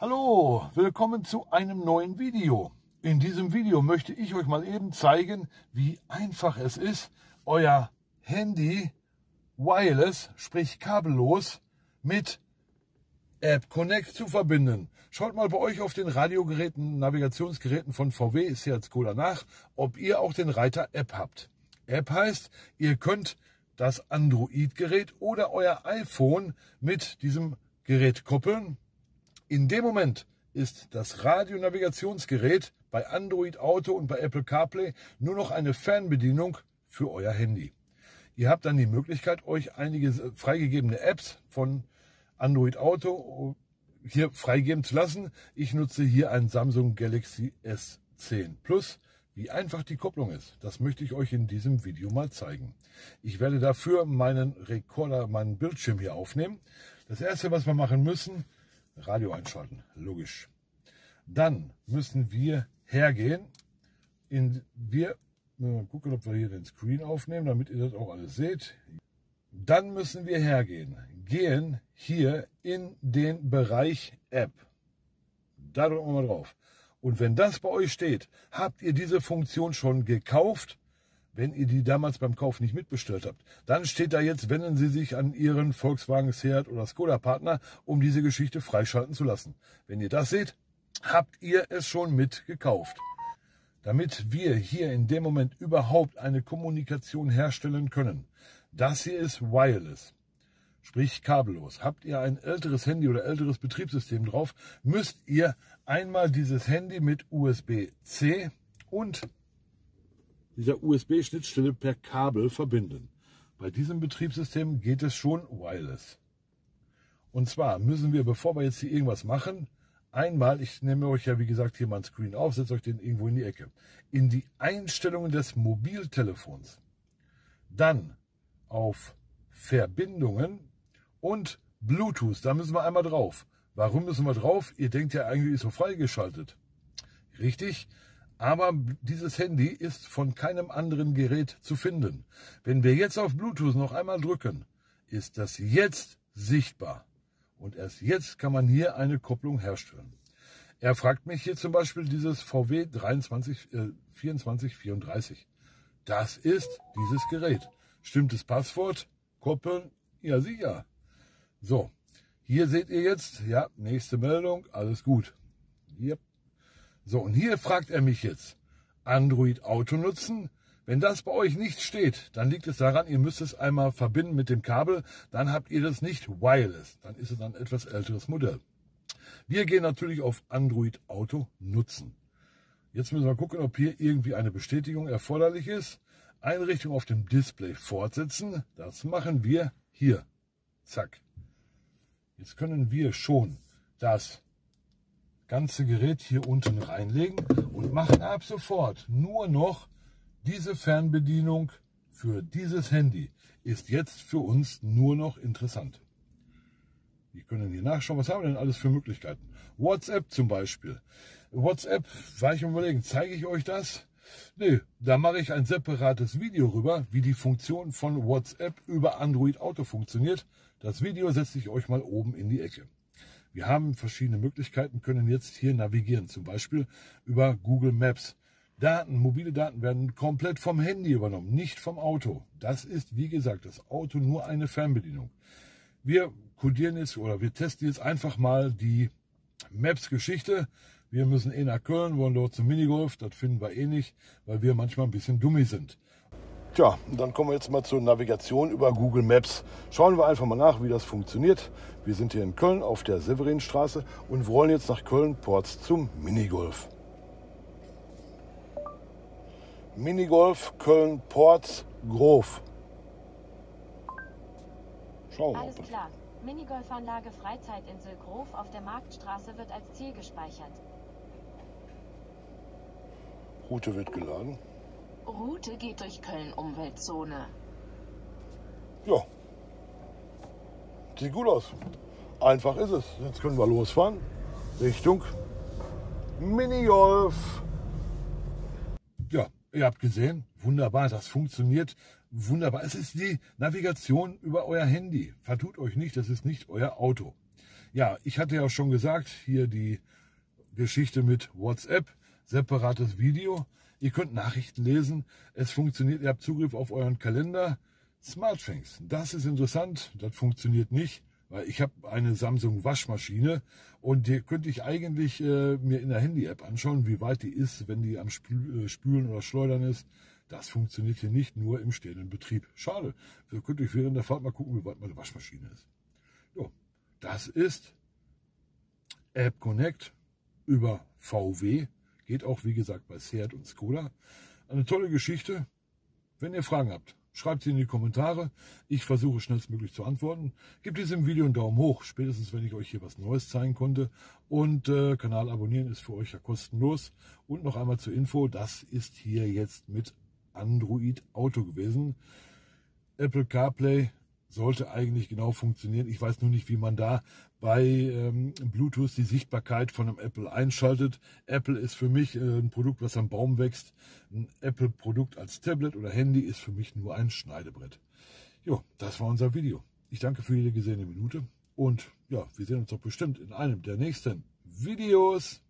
Hallo, willkommen zu einem neuen Video. In diesem Video möchte ich euch mal eben zeigen, wie einfach es ist, euer Handy wireless, sprich kabellos, mit App Connect zu verbinden. Schaut mal bei euch auf den Radiogeräten, Navigationsgeräten von VW, ist ja jetzt cooler nach, ob ihr auch den Reiter App habt. App heißt, ihr könnt das Android-Gerät oder euer iPhone mit diesem Gerät koppeln in dem Moment ist das Radionavigationsgerät bei Android Auto und bei Apple CarPlay nur noch eine Fernbedienung für euer Handy. Ihr habt dann die Möglichkeit, euch einige freigegebene Apps von Android Auto hier freigeben zu lassen. Ich nutze hier ein Samsung Galaxy S10 Plus. Wie einfach die Kupplung ist, das möchte ich euch in diesem Video mal zeigen. Ich werde dafür meinen Rekorder, meinen Bildschirm hier aufnehmen. Das erste, was wir machen müssen, Radio einschalten, logisch. Dann müssen wir hergehen. In, wir mal gucken, ob wir hier den Screen aufnehmen, damit ihr das auch alles seht. Dann müssen wir hergehen, gehen hier in den Bereich App. Da drücken wir mal drauf. Und wenn das bei euch steht, habt ihr diese Funktion schon gekauft wenn ihr die damals beim Kauf nicht mitbestellt habt. Dann steht da jetzt, wenden Sie sich an Ihren Volkswagen, Seat oder Skoda Partner, um diese Geschichte freischalten zu lassen. Wenn ihr das seht, habt ihr es schon mitgekauft. Damit wir hier in dem Moment überhaupt eine Kommunikation herstellen können. Das hier ist wireless, sprich kabellos. Habt ihr ein älteres Handy oder älteres Betriebssystem drauf, müsst ihr einmal dieses Handy mit USB-C und dieser USB-Schnittstelle per Kabel verbinden. Bei diesem Betriebssystem geht es schon wireless. Und zwar müssen wir, bevor wir jetzt hier irgendwas machen, einmal, ich nehme euch ja wie gesagt hier mal ein Screen auf, setze euch den irgendwo in die Ecke, in die Einstellungen des Mobiltelefons, dann auf Verbindungen und Bluetooth, da müssen wir einmal drauf. Warum müssen wir drauf? Ihr denkt ja eigentlich ist so freigeschaltet. Richtig, aber dieses Handy ist von keinem anderen Gerät zu finden. Wenn wir jetzt auf Bluetooth noch einmal drücken, ist das jetzt sichtbar. Und erst jetzt kann man hier eine Kopplung herstellen. Er fragt mich hier zum Beispiel dieses VW 23, äh, 2434. Das ist dieses Gerät. Stimmt das Passwort? Koppeln? Ja, sicher. So, hier seht ihr jetzt, ja, nächste Meldung, alles gut. Yep. So, und hier fragt er mich jetzt, Android Auto nutzen? Wenn das bei euch nicht steht, dann liegt es daran, ihr müsst es einmal verbinden mit dem Kabel, dann habt ihr das nicht wireless, dann ist es ein etwas älteres Modell. Wir gehen natürlich auf Android Auto nutzen. Jetzt müssen wir gucken, ob hier irgendwie eine Bestätigung erforderlich ist. Einrichtung auf dem Display fortsetzen, das machen wir hier. Zack. Jetzt können wir schon das ganze Gerät hier unten reinlegen und machen ab sofort nur noch diese Fernbedienung für dieses Handy. Ist jetzt für uns nur noch interessant. Wir können hier nachschauen, was haben wir denn alles für Möglichkeiten. WhatsApp zum Beispiel. WhatsApp, war ich überlegen, zeige ich euch das? Nee, da mache ich ein separates Video rüber, wie die Funktion von WhatsApp über Android Auto funktioniert. Das Video setze ich euch mal oben in die Ecke. Wir haben verschiedene Möglichkeiten, können jetzt hier navigieren, zum Beispiel über Google Maps. Daten, mobile Daten werden komplett vom Handy übernommen, nicht vom Auto. Das ist, wie gesagt, das Auto nur eine Fernbedienung. Wir kodieren jetzt oder wir testen jetzt einfach mal die Maps-Geschichte. Wir müssen eh nach Köln, wollen dort zum Minigolf. Das finden wir eh nicht, weil wir manchmal ein bisschen dummi sind. Tja, dann kommen wir jetzt mal zur Navigation über Google Maps. Schauen wir einfach mal nach, wie das funktioniert. Wir sind hier in Köln auf der Severinstraße und wollen jetzt nach Köln-Ports zum Minigolf. Minigolf Köln-Ports Grof. Schauen wir mal. Alles klar. Minigolfanlage Freizeitinsel Grof auf der Marktstraße wird als Ziel gespeichert. Route wird geladen. Route geht durch Köln-Umweltzone. Ja. Sieht gut aus. Einfach ist es. Jetzt können wir losfahren. Richtung Minigolf. Ja, ihr habt gesehen, wunderbar, das funktioniert wunderbar. Es ist die Navigation über euer Handy. Vertut euch nicht, das ist nicht euer Auto. Ja, ich hatte ja schon gesagt, hier die Geschichte mit WhatsApp, separates Video. Ihr könnt Nachrichten lesen. Es funktioniert, ihr habt Zugriff auf euren Kalender. Smartthings, das ist interessant. Das funktioniert nicht, weil ich habe eine Samsung Waschmaschine und die könnte ich eigentlich äh, mir in der Handy-App anschauen, wie weit die ist, wenn die am äh, Spülen oder Schleudern ist. Das funktioniert hier nicht nur im stehenden Betrieb. Schade. Da könnt ihr während der Fahrt mal gucken, wie weit meine Waschmaschine ist. Jo, das ist App Connect über VW. Geht auch, wie gesagt, bei Seat und Skoda. Eine tolle Geschichte. Wenn ihr Fragen habt, schreibt sie in die Kommentare. Ich versuche schnellstmöglich zu antworten. Gebt diesem Video einen Daumen hoch, spätestens wenn ich euch hier was Neues zeigen konnte. Und äh, Kanal abonnieren ist für euch ja kostenlos. Und noch einmal zur Info, das ist hier jetzt mit Android Auto gewesen. Apple CarPlay sollte eigentlich genau funktionieren. Ich weiß nur nicht, wie man da bei ähm, Bluetooth die Sichtbarkeit von einem Apple einschaltet. Apple ist für mich äh, ein Produkt, was am Baum wächst. Ein Apple-Produkt als Tablet oder Handy ist für mich nur ein Schneidebrett. Jo, das war unser Video. Ich danke für jede gesehene Minute und ja, wir sehen uns doch bestimmt in einem der nächsten Videos.